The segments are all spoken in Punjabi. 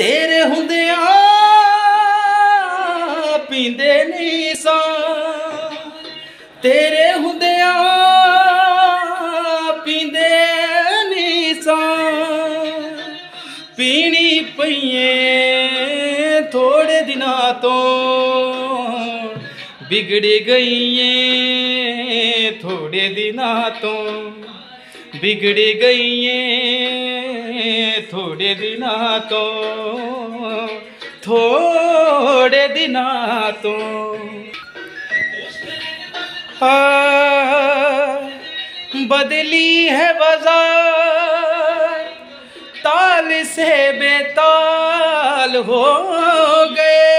ਤੇਰੇ ਹੁੰਦਿਆਂ ਪੀਂਦੇ ਨਹੀਂ ਸਾਂ। ਤੇਰੇ ਹੁੰਦਿਆਂ ਪੀਂਦੇ ਨਹੀਂ ਸਾਂ। ਪੀਣੀ ਪਈਏ ਥੋੜੇ ਦਿਨਾਂ ਤੋਂ, ਵਿਗੜ ਗਈਏ ਥੋੜੇ ਦਿਨਾਂ ਤੋਂ, ਵਿਗੜ ਗਈਏ थोड़े दिन तो थोड़े दिन तो। बदली है बाज़ार, ताल से बेताल हो गए।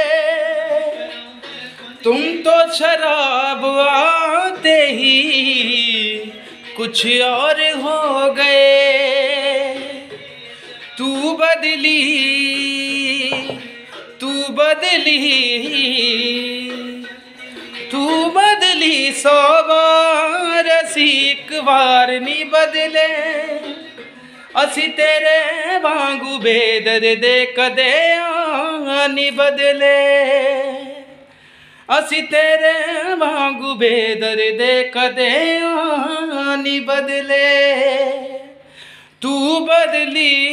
तुम तो शराब आते ही कुछ और हो गए। ਬਦਲੀ, ਤੂੰ ਬਦਲੀ ਤੂੰ ਬਦਲੀ ਸੋ ਵਾਰ ਅਸੀਂ ਇੱਕ ਵਾਰ ਨਹੀਂ ਬਦਲੇ। ਅਸੀਂ ਤੇਰੇ ਵਾਂਗੂ ਬੇਦਰ ਦੇ ਕਦੇ ਆ ਨਹੀਂ ਬਦਲੇ। ਅਸੀਂ ਤੇਰੇ ਵਾਂਗੂ ਬੇਦਰ ਦੇ ਕਦੇ ਆਨੀ ਬਦਲੇ। ਤੂੰ ਬਦਲੀ